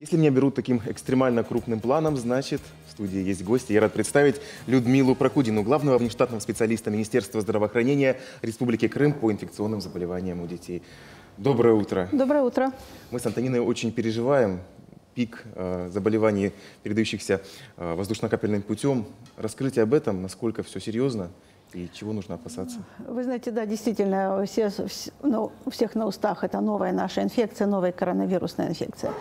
Если меня берут таким экстремально крупным планом, значит, в студии есть гости. Я рад представить Людмилу Прокудину, главного внештатного специалиста Министерства здравоохранения Республики Крым по инфекционным заболеваниям у детей. Доброе утро. Доброе утро. Мы с Антониной очень переживаем пик э, заболеваний, передающихся э, воздушно-капельным путем. Раскрытие об этом, насколько все серьезно и чего нужно опасаться? Вы знаете, да, действительно, все, ну, у всех на устах это новая наша инфекция, новая коронавирусная инфекция.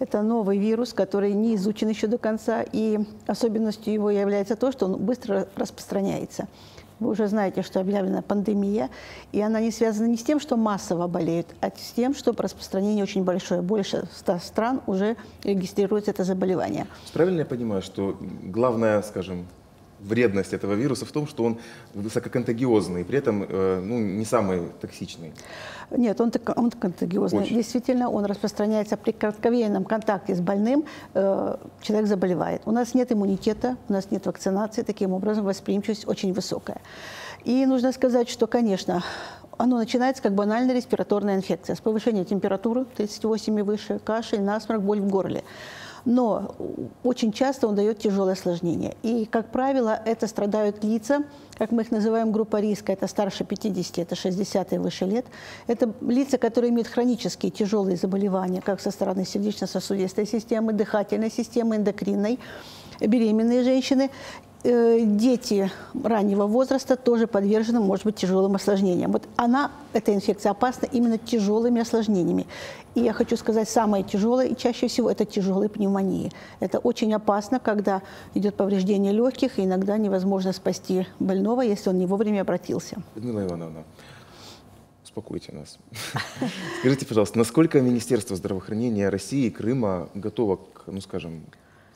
Это новый вирус, который не изучен еще до конца, и особенностью его является то, что он быстро распространяется. Вы уже знаете, что объявлена пандемия, и она не связана не с тем, что массово болеют, а с тем, что распространение очень большое. Больше 100 стран уже регистрируется это заболевание. Правильно я понимаю, что главное, скажем, вредность этого вируса в том, что он высококонтагиозный, при этом э, ну, не самый токсичный. Нет, он, он контагиозный. Очень. Действительно, он распространяется при кратковременном контакте с больным, э, человек заболевает. У нас нет иммунитета, у нас нет вакцинации, таким образом восприимчивость очень высокая. И нужно сказать, что, конечно, оно начинается как банальная респираторная инфекция с повышением температуры 38 и выше, кашель, насморк, боль в горле но очень часто он дает тяжелое осложнение. И, как правило, это страдают лица, как мы их называем, группа риска, это старше 50, это 60 и выше лет. Это лица, которые имеют хронические тяжелые заболевания, как со стороны сердечно-сосудистой системы, дыхательной системы, эндокринной, беременные женщины дети раннего возраста тоже подвержены, может быть, тяжелым осложнениям. Вот она, эта инфекция, опасна именно тяжелыми осложнениями. И я хочу сказать, самое тяжелое, и чаще всего, это тяжелые пневмонии. Это очень опасно, когда идет повреждение легких, и иногда невозможно спасти больного, если он не вовремя обратился. Людмила Ивановна, успокойте нас. Скажите, пожалуйста, насколько Министерство здравоохранения России и Крыма готово ну скажем,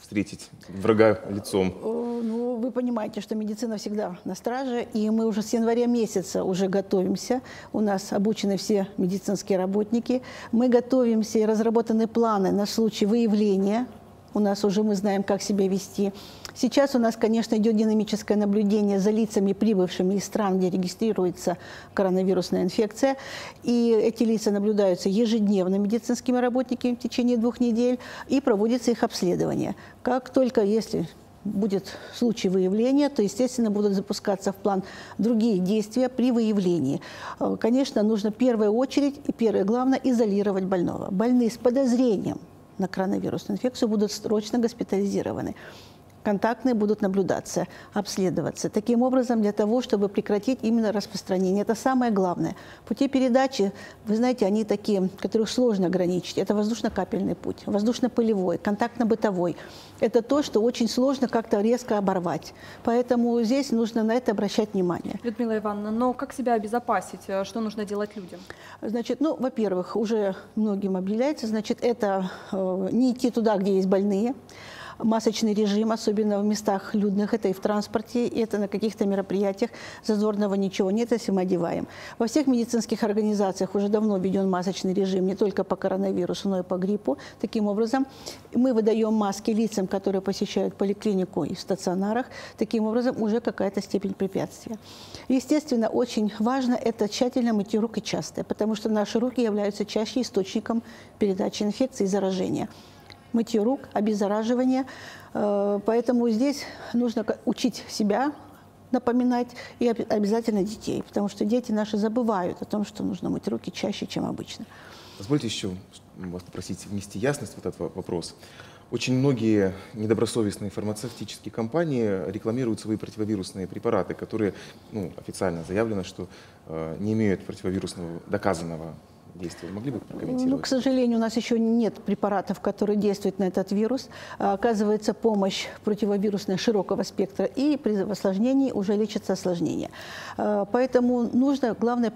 встретить врага лицом? Ну, вы понимаете, что медицина всегда на страже, и мы уже с января месяца уже готовимся. У нас обучены все медицинские работники. Мы готовимся и разработаны планы на случай выявления. У нас уже мы знаем, как себя вести. Сейчас у нас, конечно, идет динамическое наблюдение за лицами, прибывшими из стран, где регистрируется коронавирусная инфекция. И эти лица наблюдаются ежедневно медицинскими работниками в течение двух недель и проводится их обследование. Как только, если будет случай выявления, то, естественно, будут запускаться в план другие действия при выявлении. Э, конечно, нужно в первую очередь и первое главное изолировать больного. Больные с подозрением на коронавирусную инфекцию будут срочно госпитализированы контактные будут наблюдаться, обследоваться. Таким образом, для того, чтобы прекратить именно распространение. Это самое главное. Пути передачи, вы знаете, они такие, которых сложно ограничить. Это воздушно-капельный путь, воздушно-пылевой, контактно-бытовой. Это то, что очень сложно как-то резко оборвать. Поэтому здесь нужно на это обращать внимание. Людмила Ивановна, но как себя обезопасить? Что нужно делать людям? Значит, ну, во-первых, уже многим объявляется, значит, это э, не идти туда, где есть больные, масочный режим, особенно в местах людных, это и в транспорте, и это на каких-то мероприятиях. Зазорного ничего нет, если мы одеваем. Во всех медицинских организациях уже давно введен масочный режим не только по коронавирусу, но и по гриппу. Таким образом, мы выдаем маски лицам, которые посещают поликлинику и в стационарах. Таким образом, уже какая-то степень препятствия. Естественно, очень важно это тщательно мыть руки часто, потому что наши руки являются чаще источником передачи инфекции и заражения мытье рук, обеззараживание. Э, поэтому здесь нужно учить себя, напоминать и обязательно детей, потому что дети наши забывают о том, что нужно мыть руки чаще, чем обычно. Позвольте еще вас попросить внести ясность в этот вопрос. Очень многие недобросовестные фармацевтические компании рекламируют свои противовирусные препараты, которые ну, официально заявлено, что э, не имеют противовирусного доказанного действия? Могли бы прокомментировать? Ну, к сожалению, у нас еще нет препаратов, которые действуют на этот вирус. А, оказывается помощь противовирусная широкого спектра, и при осложнении уже лечится осложнение. А, поэтому нужно, главное,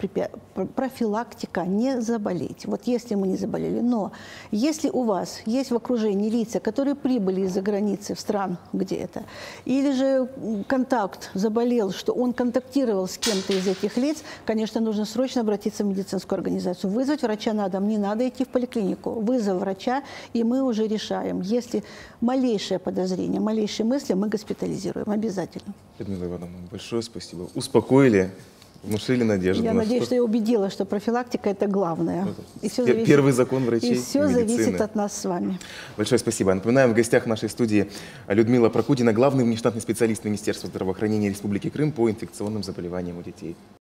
профилактика, не заболеть. Вот если мы не заболели. Но если у вас есть в окружении лица, которые прибыли из-за границы в стран, где это, или же контакт заболел, что он контактировал с кем-то из этих лиц, конечно, нужно срочно обратиться в медицинскую организацию. Вы вызвать врача на дом, не надо идти в поликлинику. Вызов врача, и мы уже решаем. Если малейшее подозрение, малейшие мысли, мы госпитализируем обязательно. Людмила Ивановна, большое спасибо. Успокоили. Внушили надежду. Я надеюсь, что- я убедила, что профилактика – это главное. И всё Пе- зависит- Первый закон врачей И все зависит медицины. от нас с вами. Большое спасибо. Напоминаем, в гостях нашей студии Людмила Прокудина, главный внештатный специалист Министерства здравоохранения Республики Крым по инфекционным заболеваниям у детей.